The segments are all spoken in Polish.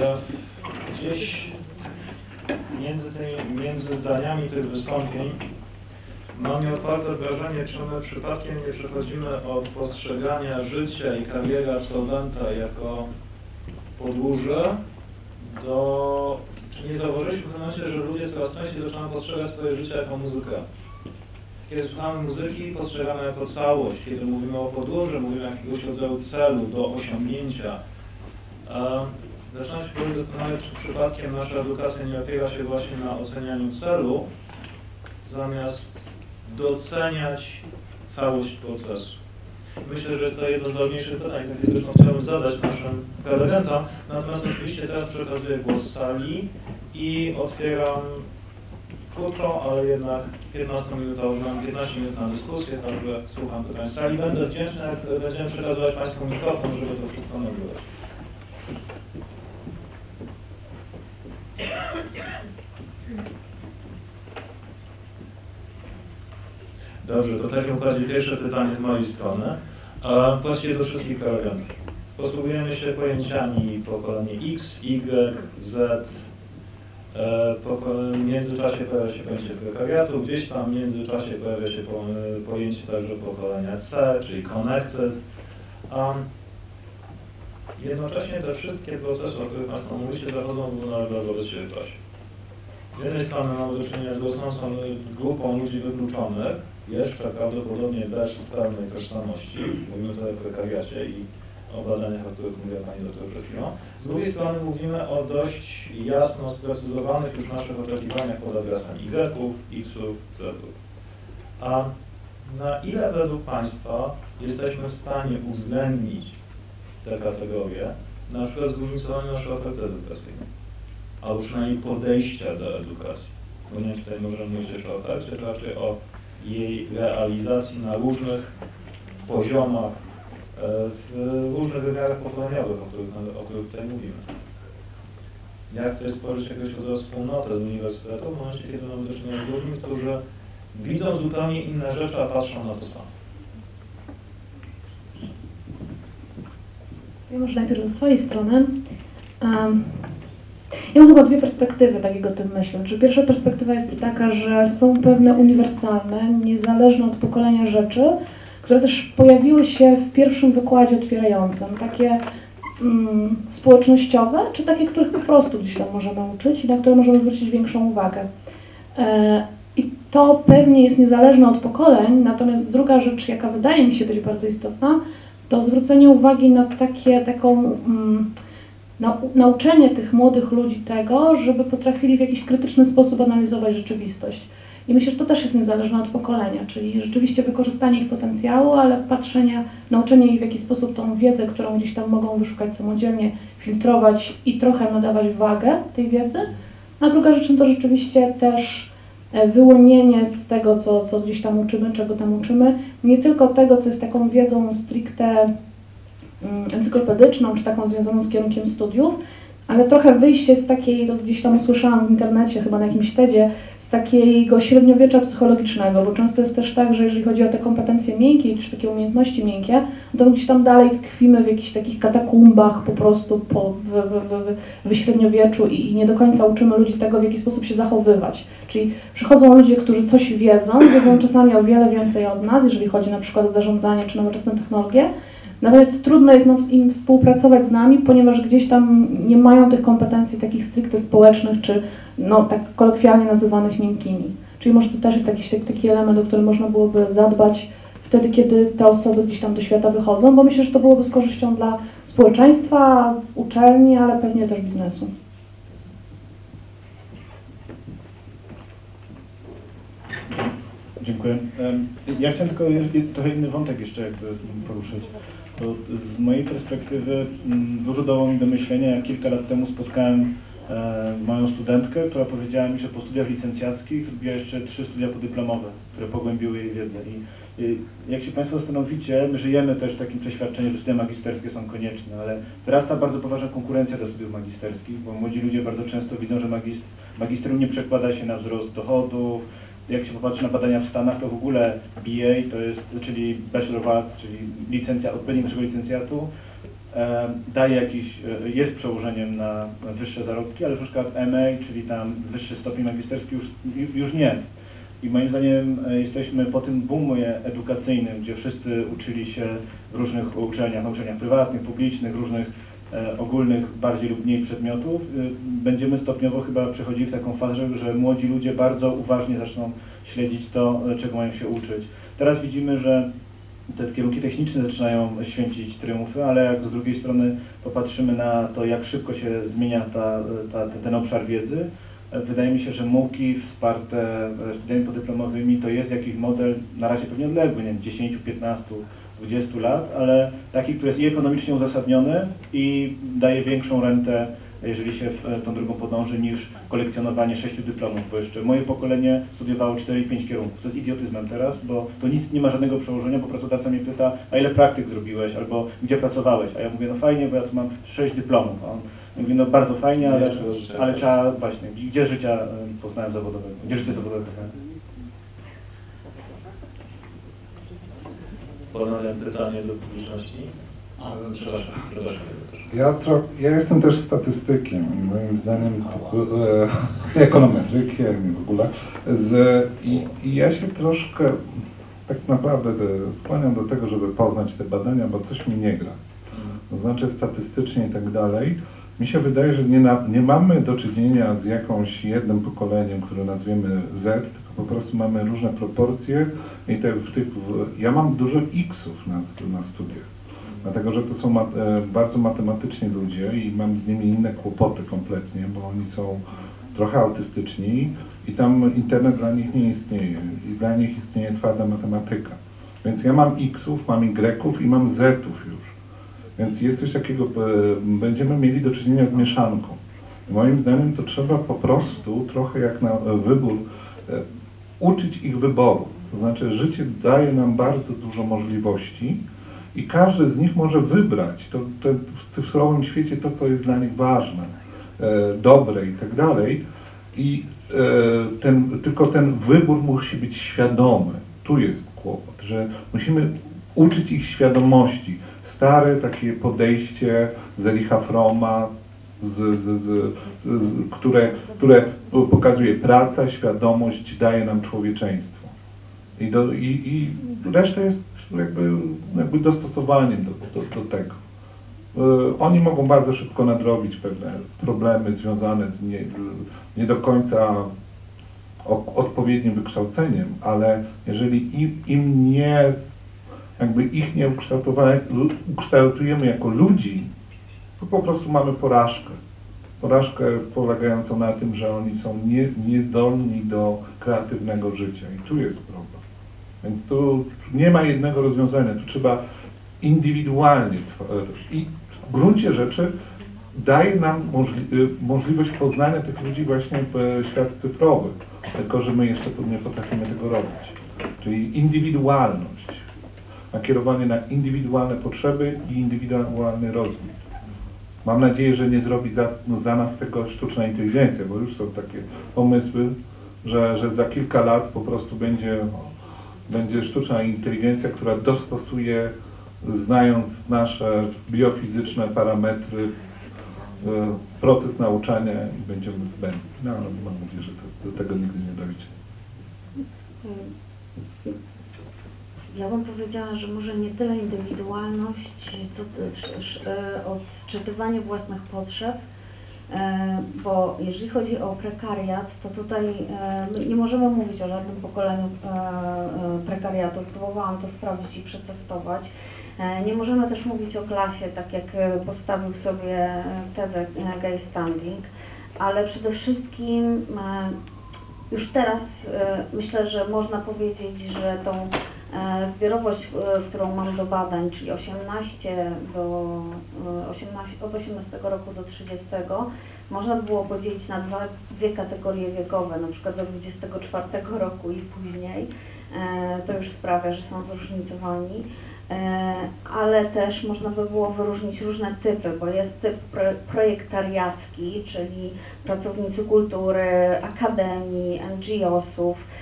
Ja gdzieś między, tymi, między zdaniami tych wystąpień mam nieodparte wrażenie, czy my przypadkiem nie przechodzimy od postrzegania życia i kariery absolwenta jako podróże do... Czy nie zauważyliśmy w tym momencie, że ludzie coraz częściej zaczynają postrzegać swoje życie jako muzykę? Kiedy słuchamy muzyki, postrzegamy jako całość. Kiedy mówimy o podróży, mówimy o jakiegoś rodzaju celu do osiągnięcia. Zaczynam się powoli zastanawiać, czy przypadkiem nasza edukacja nie opiera się właśnie na ocenianiu celu, zamiast doceniać całość procesu. Myślę, że jest to jedno z ważniejszych pytań, jakie zresztą chciałbym zadać naszym prelegentom. Natomiast oczywiście teraz przekazuję głos sali i otwieram krótko, ale jednak 15-minutową, mam 15 minut na dyskusję, także słucham pytań sali. Będę wdzięczny, jak będziemy przekazywać Państwu mikrofon, żeby to wszystko nagrywać. Dobrze, to w takim układzie pierwsze pytanie z mojej strony. A właściwie do wszystkich prelegentów. Posługujemy się pojęciami pokolenie X, Y, Z. E, w międzyczasie pojawia się pojęcie prekariatu, gdzieś tam w międzyczasie pojawia się pojęcie także pokolenia C, czyli connected. Jednocześnie te wszystkie procesy, o których Państwo mówicie, zachodzą równolegle wobec siebie czasie. Z jednej strony mamy do czynienia z rosnącą grupą ludzi wykluczonych, jeszcze prawdopodobnie bez pełnej tożsamości. Mówimy tutaj o prekariacie i o badaniach, o których mówiła Pani doktor przed chwilą. Z drugiej strony mówimy o dość jasno sprecyzowanych już naszych oczekiwaniach pod adresem Y, X-ów, Z-ów. A na ile według Państwa jesteśmy w stanie uwzględnić te kategorie, na przykład zróżnicowanie naszej oferty edukacyjnej, albo przynajmniej podejścia do edukacji. Bo nie tutaj możemy myśleć o ofercie, czy raczej o jej realizacji na różnych poziomach, e, w różnych wymiarach pokoleniowych, o których, o których tutaj mówimy. Jak to jest stworzyć jakąś rodzaju wspólnotę z uniwersytetu w momencie, kiedy mamy do czynienia z ludźmi, którzy widzą zupełnie inne rzeczy, a patrzą na to samo. Ja może najpierw ze swojej strony. Ja mam chyba dwie perspektywy takiego tym myślę. Że pierwsza perspektywa jest taka, że są pewne uniwersalne, niezależne od pokolenia rzeczy, które też pojawiły się w pierwszym wykładzie otwierającym. Takie mm, społecznościowe, czy takie, których po prostu gdzieś tam możemy uczyć i na które możemy zwrócić większą uwagę. E, I to pewnie jest niezależne od pokoleń, natomiast druga rzecz, jaka wydaje mi się być bardzo istotna, to zwrócenie uwagi na takie, taką mm, nauczenie tych młodych ludzi tego, żeby potrafili w jakiś krytyczny sposób analizować rzeczywistość. I myślę, że to też jest niezależne od pokolenia, czyli rzeczywiście wykorzystanie ich potencjału, ale patrzenie, nauczenie ich w jaki sposób tą wiedzę, którą gdzieś tam mogą wyszukać samodzielnie, filtrować i trochę nadawać wagę tej wiedzy. A druga rzecz to rzeczywiście też e, wyłonienie z tego, co, co gdzieś tam uczymy, czego tam uczymy, nie tylko tego, co jest taką wiedzą stricte encyklopedyczną, czy taką związaną z kierunkiem studiów, ale trochę wyjście z takiej, to gdzieś tam usłyszałam w internecie, chyba na jakimś TEDzie, z takiego średniowiecza psychologicznego, bo często jest też tak, że jeżeli chodzi o te kompetencje miękkie, czy takie umiejętności miękkie, to gdzieś tam dalej tkwimy w jakichś takich katakumbach po prostu po, w, w, w, w średniowieczu i, i nie do końca uczymy ludzi tego, w jaki sposób się zachowywać. Czyli przychodzą ludzie, którzy coś wiedzą, wiedzą czasami o wiele więcej od nas, jeżeli chodzi na przykład o zarządzanie czy nowoczesne technologie, Natomiast trudno jest im współpracować z nami, ponieważ gdzieś tam nie mają tych kompetencji takich stricte społecznych, czy no, tak kolokwialnie nazywanych miękkimi. Czyli może to też jest jakiś taki element, o który można byłoby zadbać wtedy, kiedy te osoby gdzieś tam do świata wychodzą, bo myślę, że to byłoby z korzyścią dla społeczeństwa, uczelni, ale pewnie też biznesu. Dziękuję. Ja chciałem tylko trochę inny wątek jeszcze jakby poruszyć. To z mojej perspektywy mm, dużo dało mi do myślenia, jak kilka lat temu spotkałem e, moją studentkę, która powiedziała mi, że po studiach licencjackich zrobiła jeszcze trzy studia podyplomowe, które pogłębiły jej wiedzę. I, jak się Państwo zastanowicie, my żyjemy też w takim przeświadczeniu, że studia magisterskie są konieczne, ale wyrasta bardzo poważna konkurencja do studiów magisterskich, bo młodzi ludzie bardzo często widzą, że magist magisterium nie przekłada się na wzrost dochodów, jak się popatrzy na badania w Stanach, to w ogóle BA, to jest, czyli Bachelor of Arts, czyli licencja, odpowiednik naszego licencjatu, daje jakiś, e, jest przełożeniem na wyższe zarobki, ale na przykład MA, czyli tam wyższy stopień magisterski już, już nie. I moim zdaniem e, jesteśmy po tym boomie edukacyjnym, gdzie wszyscy uczyli się w różnych uczelniach, na uczelniach prywatnych, publicznych, różnych ogólnych bardziej lub mniej przedmiotów, e, będziemy stopniowo chyba przechodzili w taką fazę, że młodzi ludzie bardzo uważnie zaczną śledzić to, e, czego mają się uczyć. Teraz widzimy, że te kierunki techniczne zaczynają święcić triumfy, ale jak z drugiej strony popatrzymy na to, jak szybko się zmienia ta, ta, ten obszar wiedzy, e, wydaje mi się, że MOOCi wsparte e, studiami podyplomowymi to jest jakiś model, na razie pewnie odległy, nie wiem, 10, 15, 20 lat, ale taki, który jest i ekonomicznie uzasadniony i daje większą rentę, jeżeli się w tą drugą podąży, niż kolekcjonowanie sześciu dyplomów, bo jeszcze moje pokolenie studiowało 4 i 5 kierunków, co jest idiotyzmem teraz, bo to nic nie ma żadnego przełożenia, bo pracodawca mnie pyta, a ile praktyk zrobiłeś, albo gdzie pracowałeś, a ja mówię, no fajnie, bo ja tu mam 6 dyplomów, a on mówi, no bardzo fajnie, ale, ale trzeba właśnie, gdzie życia poznałem zawodowego, gdzie życie zawodowe poznałem. Ponawiam pytanie do publiczności. Przepraszam, przepraszam. Ja, jestem też statystykiem i moim zdaniem e, ekonometrykiem w ogóle. Z, i, I ja się troszkę tak naprawdę e, skłaniam do tego, żeby poznać te badania, bo coś mi nie gra. To znaczy statystycznie i tak dalej. Mi się wydaje, że nie, na, nie mamy do czynienia z jakąś jednym pokoleniem, które nazwiemy Z, po prostu mamy różne proporcje i te, w tych, w, ja mam dużo X-ów na, na studiach. Dlatego, że to są mat, e, bardzo matematyczni ludzie i mam z nimi inne kłopoty kompletnie, bo oni są trochę autystyczni i tam internet dla nich nie istnieje. I dla nich istnieje twarda matematyka. Więc ja mam X-ów, mam Y-ów i mam Z-ów już. Więc jest coś takiego, e, będziemy mieli do czynienia z mieszanką. Moim zdaniem to trzeba po prostu trochę jak na e, wybór, uczyć ich wyboru. To znaczy życie daje nam bardzo dużo możliwości, i każdy z nich może wybrać to, to w cyfrowym świecie to, co jest dla nich ważne, e, dobre i tak dalej. I e, ten, tylko ten wybór musi być świadomy. Tu jest kłopot, że musimy uczyć ich świadomości. Stare takie podejście z Elicha Froma, z, z, z, które, które pokazuje praca, świadomość daje nam człowieczeństwo. I, do, i, i reszta jest jakby, jakby dostosowaniem do, do, do tego. Y, Oni mogą bardzo szybko nadrobić pewne problemy związane z nie, nie do końca odpowiednim wykształceniem, ale jeżeli im, im nie, jakby ich nie ukształtujemy jako ludzi, to po prostu mamy porażkę. Porażkę polegającą na tym, że oni są nie, niezdolni do kreatywnego życia i tu jest problem. Więc tu nie ma jednego rozwiązania, tu trzeba indywidualnie tw- i w gruncie rzeczy daje nam możli- y, możliwość poznania tych ludzi właśnie w świat cyfrowy, tylko że my jeszcze nie potrafimy tego robić. Czyli indywidualność, nakierowanie na indywidualne potrzeby i indywidualny rozwój. Mam nadzieję, że nie zrobi za, no, za nas tego sztuczna inteligencja, bo już są takie pomysły, że, że za kilka lat po prostu będzie będzie sztuczna inteligencja, która dostosuje, znając nasze biofizyczne parametry, y, proces nauczania i będziemy zbędni. No, ale mam nadzieję, że to, do tego nigdy nie dojdzie. Ja bym powiedziała, że może nie tyle indywidualność, co też e, odczytywanie własnych potrzeb, e, bo jeżeli chodzi o prekariat, to tutaj e, nie możemy mówić o żadnym pokoleniu prekariatu. Próbowałam to sprawdzić i przetestować. Nie możemy też mówić o klasie, tak jak postawił sobie tezę Gay Standing, ale przede wszystkim już teraz myślę, że można powiedzieć, że tą zbiorowość, e, którą mam do badań, czyli 18 do e, 18, od 18 roku do 30, można by było podzielić na dwa, dwie kategorie wiekowe, na przykład do 24 roku i później. E, To już sprawia, że są zróżnicowani. E, ale też można by było wyróżnić różne typy, bo jest typ pro- projektariacki, czyli pracownicy kultury, akademii, NGO-sów, e,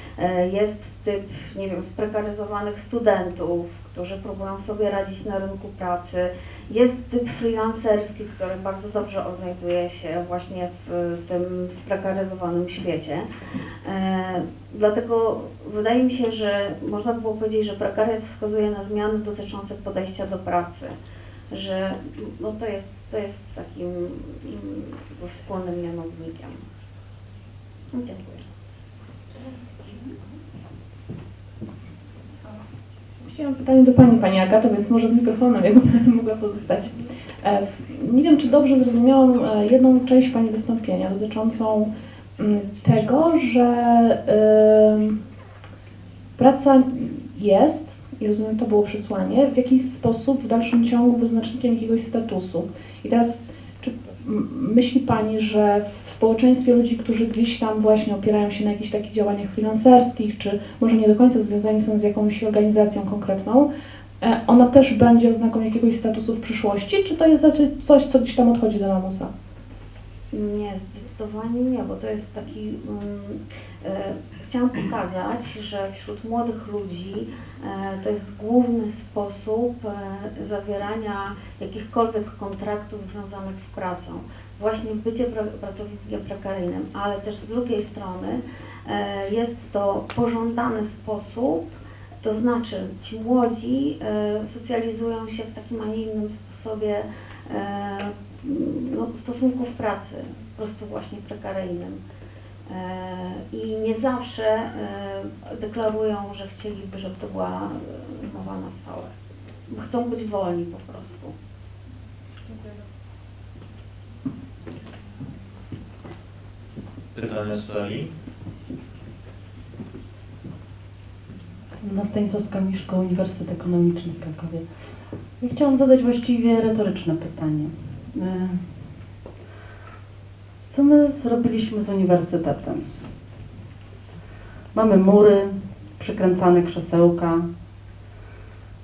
jest typ, nie wiem, sprekaryzowanych studentów, którzy próbują sobie radzić na rynku pracy. Jest typ freelancerski, który bardzo dobrze odnajduje się właśnie w tym sprekaryzowanym świecie. E, Dlatego wydaje mi się, że można by było powiedzieć, że prekariat wskazuje na zmiany dotyczące podejścia do pracy, że no to, jest, to jest takim wspólnym mianownikiem. No, Dziękuję. Chciałam pytanie do Pani, Pani Agato, więc może z mikrofonem, jakby mogła pozostać. E, Nie wiem, czy dobrze zrozumiałam e, jedną część Pani wystąpienia dotyczącą mm, tego, że ym, praca jest, i rozumiem, to było przesłanie, w jakiś sposób w dalszym ciągu wyznacznikiem jakiegoś statusu. I teraz, myśli Pani, że w społeczeństwie ludzi, którzy gdzieś tam właśnie opierają się na jakichś takich działaniach freelancerskich, czy może nie do końca związani są z jakąś organizacją konkretną, e, ona też będzie oznaką jakiegoś statusu w przyszłości, czy to jest coś, co gdzieś tam odchodzi do lamusa? Nie, zdecydowanie nie, bo to jest taki. e, chciałam pokazać, że wśród młodych ludzi e, to jest główny sposób e, zawierania jakichkolwiek kontraktów związanych z pracą. Właśnie bycie pra- pracownikiem prekaryjnym, ale też z drugiej strony e, jest to pożądany sposób, to znaczy ci młodzi socjalizują się w takim, a nie innym sposobie no, stosunków pracy, po prostu właśnie prekaryjnym. E, I nie zawsze e, deklarują, że chcieliby, żeby to była e, umowa na stałe. Chcą być wolni po prostu. Pytania z sali? Stanisławska Miszko, Uniwersytet Ekonomiczny w Krakowie. Ja chciałam zadać właściwie retoryczne pytanie. Co my zrobiliśmy z uniwersytetem? Mamy mury, przykręcane krzesełka,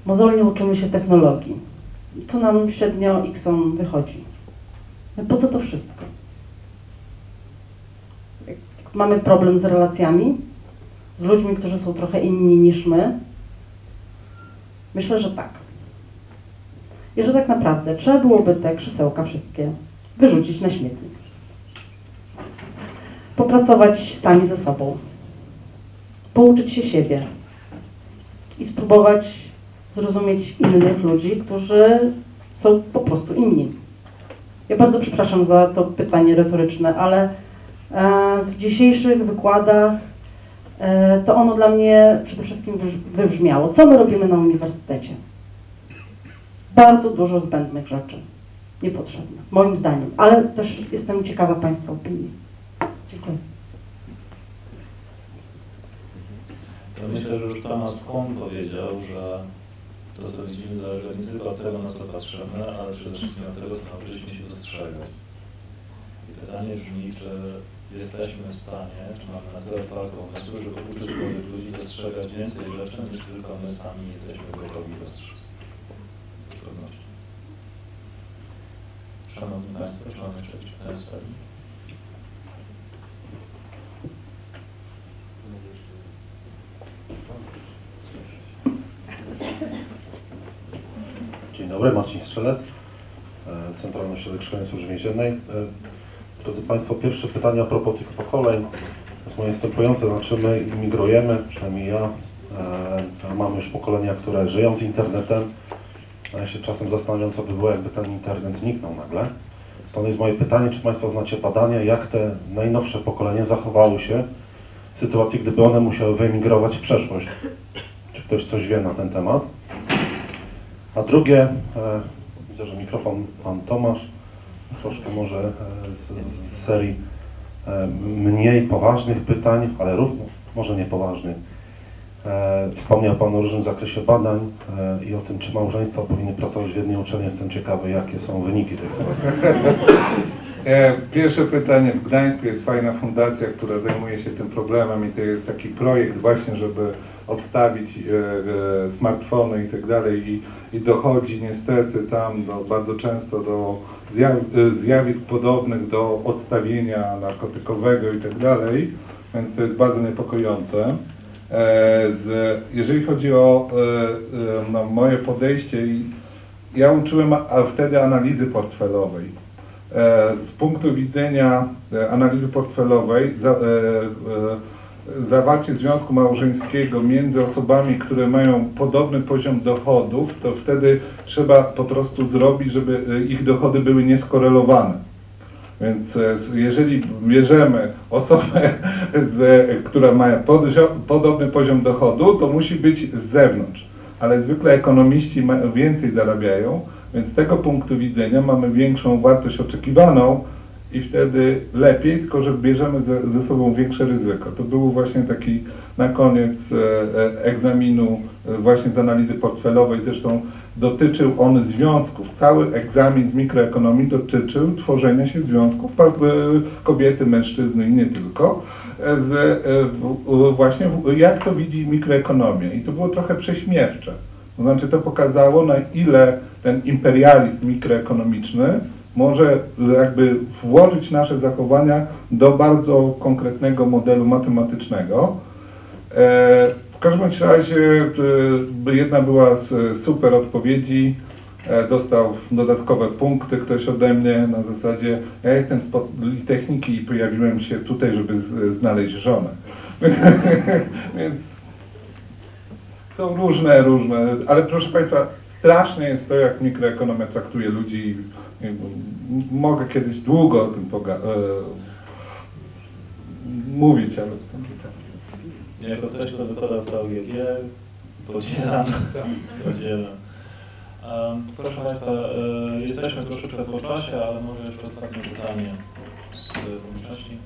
mozolnie uczymy się technologii. Co nam średnio x wychodzi? Po co to wszystko? Mamy problem z relacjami, z ludźmi, którzy są trochę inni niż my? Myślę, że tak. I że tak naprawdę trzeba byłoby te krzesełka wszystkie wyrzucić na śmietnik. Popracować sami ze sobą. Pouczyć się siebie. I spróbować zrozumieć innych ludzi, którzy są po prostu inni. Ja bardzo przepraszam za to pytanie retoryczne, ale e, w dzisiejszych wykładach E, to ono dla mnie przede wszystkim wybrzmiało. Co my robimy na uniwersytecie? Bardzo dużo zbędnych rzeczy. Niepotrzebnych, moim zdaniem. Ale też jestem ciekawa Państwa opinii. Dziękuję. To myślę, że już Thomas Kuhn powiedział, że to, co widzimy, zależy nie tylko od tego, na co patrzymy, ale przede wszystkim od tego, co nauczyliśmy się dostrzegać. I pytanie brzmi, czy jesteśmy w stanie, czy mamy na tyle otwarte umysły, żeby uczyć młodych ludzi dostrzegać więcej rzeczy, niż tylko my sami jesteśmy gotowi dostrzec. Z pewnością. Szanowni Państwo, czy mamy jeszcze jakieś pytania? Dobry, Marcin Strzelec, e, Centralny Ośrodek Szkolenia Służby Więziennej. E, Drodzy Państwo, pierwsze pytanie a propos tych pokoleń jest moje następujące, znaczy my imigrujemy, przynajmniej ja, e, mamy już pokolenia, które żyją z internetem, a ja się czasem zastanawiam, co by było, jakby ten internet zniknął nagle. Stąd jest moje pytanie, czy Państwo znacie badania, jak te najnowsze pokolenia zachowały się w sytuacji, gdyby one musiały wyemigrować w przeszłość. Czy ktoś coś wie na ten temat? A drugie, e, widzę, że mikrofon pan Tomasz, troszkę może e, z, z serii e, mniej poważnych pytań, ale również może niepoważnych. Wspomniał Pan o różnym zakresie badań i o tym, czy małżeństwa powinny pracować w jednej uczelni. Jestem ciekawy, jakie są wyniki tych badań. Pierwsze pytanie. W Gdańsku jest fajna fundacja, która zajmuje się tym problemem i to jest taki projekt właśnie, żeby odstawić e, e, smartfony i tak dalej i, dochodzi niestety tam do, bardzo często do e, zjawisk podobnych do odstawienia narkotykowego i tak dalej, więc to jest bardzo niepokojące. Z, jeżeli chodzi o no, moje podejście, ja uczyłem wtedy analizy portfelowej. Z punktu widzenia analizy portfelowej, za, zawarcie związku małżeńskiego między osobami, które mają podobny poziom dochodów, to wtedy trzeba po prostu zrobić, żeby e, ich dochody były nieskorelowane. Więc e, jeżeli bierzemy osobę, z, która ma podobny poziom dochodu, to musi być z zewnątrz. Ale zwykle ekonomiści więcej zarabiają, więc z tego punktu widzenia mamy większą wartość oczekiwaną i wtedy lepiej, tylko że bierzemy ze, ze sobą większe ryzyko. To był właśnie taki na koniec e, e, egzaminu e, właśnie z analizy portfelowej, zresztą dotyczył on związków. Cały egzamin z mikroekonomii dotyczył tworzenia się związków kobiety, mężczyzny i nie tylko. Z, właśnie jak to widzi mikroekonomia. I to było trochę prześmiewcze. To znaczy to pokazało na ile ten imperializm mikroekonomiczny może jakby włożyć nasze zachowania do bardzo konkretnego modelu matematycznego. E, W każdym razie e, jedna była z super odpowiedzi, e, dostał dodatkowe punkty ktoś ode mnie na zasadzie ja jestem z Politechniki i pojawiłem się tutaj, żeby znaleźć żonę. Więc są różne, różne, ale proszę Państwa, straszne jest to, jak mikroekonomia traktuje ludzi. Mogę kiedyś długo o tym poga- e, mówić, ale Jako ktoś, kto wykładał w TUGG, podzielam, podzielam. Um, proszę Państwa, e, jesteśmy troszeczkę po czasie, ale może jeszcze ostatnie pytanie z publiczności.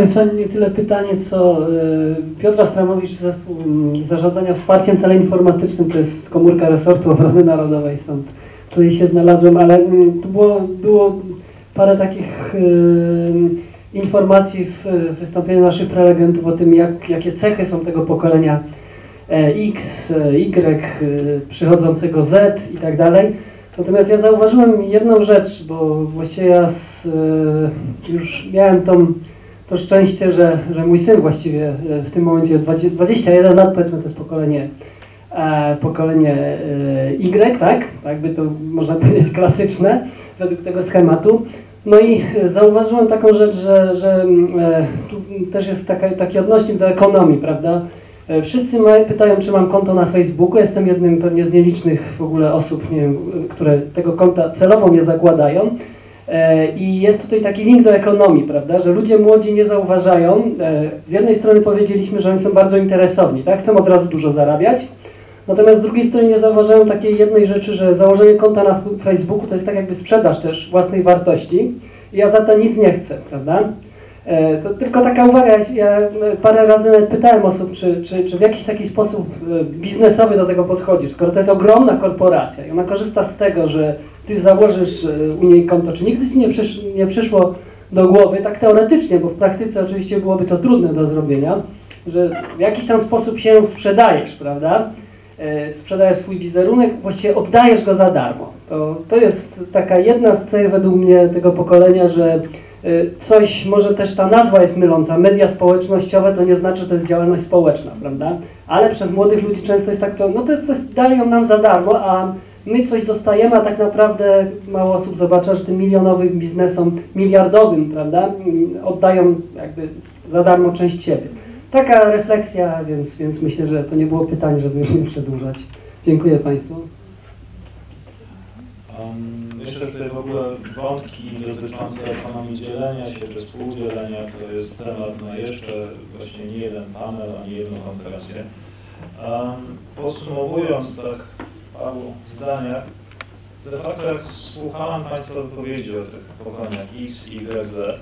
Państwa, nie tyle pytanie, co y, Piotra Stramowicz, mm, zarządzania wsparciem teleinformatycznym, to jest komórka resortu obrony narodowej, stąd tutaj się znalazłem, ale mm, tu było, było parę takich y, informacji w, wystąpieniu naszych prelegentów o tym, jak, jakie cechy są tego pokolenia e, X, Y, y, przychodzącego Z i tak dalej. Natomiast ja zauważyłem jedną rzecz, bo właściwie ja z, już miałem tą to szczęście, że, że mój syn właściwie e, w tym momencie 20, 21 lat, powiedzmy, to jest pokolenie, e, pokolenie e, Y, tak? Tak by to można powiedzieć klasyczne, według tego schematu. No i e, zauważyłem taką rzecz, że, że e, tu też jest taka, taki odnośnik do ekonomii, prawda? Wszyscy ma, pytają, czy mam konto na Facebooku. Jestem jednym pewnie z nielicznych w ogóle osób, nie wiem, które tego konta celowo nie zakładają. E, I jest tutaj taki link do ekonomii, prawda, że ludzie młodzi nie zauważają. e, Z jednej strony powiedzieliśmy, że oni są bardzo interesowni, tak, chcą od razu dużo zarabiać, natomiast z drugiej strony nie zauważają takiej jednej rzeczy, że założenie konta na Facebooku to jest tak jakby sprzedaż też własnej wartości i ja za to nic nie chcę, prawda. E, To tylko taka uwaga, ja, parę razy nawet pytałem osób, czy, czy, czy w jakiś taki sposób biznesowy do tego podchodzisz, skoro to jest ogromna korporacja i ona korzysta z tego, że ty założysz e, u niej konto, czy nigdy ci nie, przysz, nie przyszło do głowy, tak teoretycznie, bo w praktyce oczywiście byłoby to trudne do zrobienia, że w jakiś tam sposób się sprzedajesz, prawda? E, Sprzedajesz swój wizerunek, właściwie oddajesz go za darmo. To, to jest taka jedna z cech według mnie tego pokolenia, że e, coś, może też ta nazwa jest myląca, media społecznościowe to nie znaczy, że to jest działalność społeczna, prawda? Ale przez młodych ludzi często jest tak, no to coś dają nam za darmo, a my coś dostajemy, a tak naprawdę mało osób zobaczy, że tym milionowym biznesom, miliardowym, prawda, oddają jakby za darmo część siebie. Taka refleksja, więc, więc myślę, że to nie było pytanie, żeby już nie przedłużać. Dziękuję Państwu. Um, myślę, że tutaj w ogóle wątki dotyczące ekonomii dzielenia się czy współdzielenia to jest temat na jeszcze właśnie nie jeden panel, ani jedną konferencję. Um, podsumowując tak paru zdaniach, de facto jak słuchałem Państwa wypowiedzi o tych pokoleniach X, Y, Z,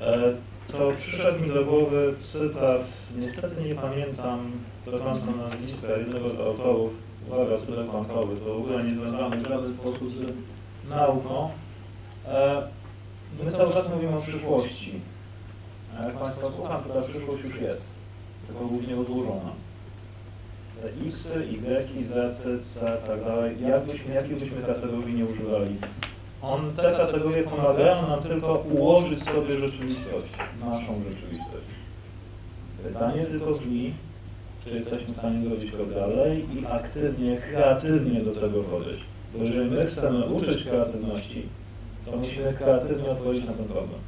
e, to przyszedł mi do głowy cytat, niestety nie pamiętam do końca nazwiska jednego z autorów, uwaga, cytat bankowy, to w ogóle nie związane w żaden sposób z nauką. E, My cały czas mówimy o przyszłości. A jak Państwa słucham, to ta przyszłość już jest, tylko głównie odłożona. X, Y, Z, C, tak dalej, jakbyśmy, jakich byśmy kategorii nie używali, On, te kategorie pomagają nam tylko ułożyć sobie rzeczywistość, naszą rzeczywistość. Pytanie tylko brzmi, czy jesteśmy w stanie zrobić krok dalej i aktywnie, kreatywnie do tego podejść. Bo jeżeli my chcemy uczyć kreatywności, to musimy kreatywnie odpowiedzieć na ten problem.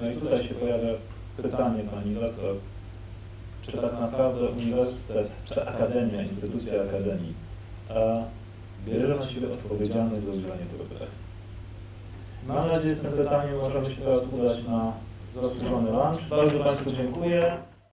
No i tutaj się pojawia pytanie pani doktor, czy tak naprawdę uniwersytet, czy akademia, instytucja akademii bierze na siebie odpowiedzialność za udzielanie tego pytania. Mam nadzieję, że tym pytaniem możemy się teraz udać na zasłużony lunch. Bardzo Państwu dziękuję.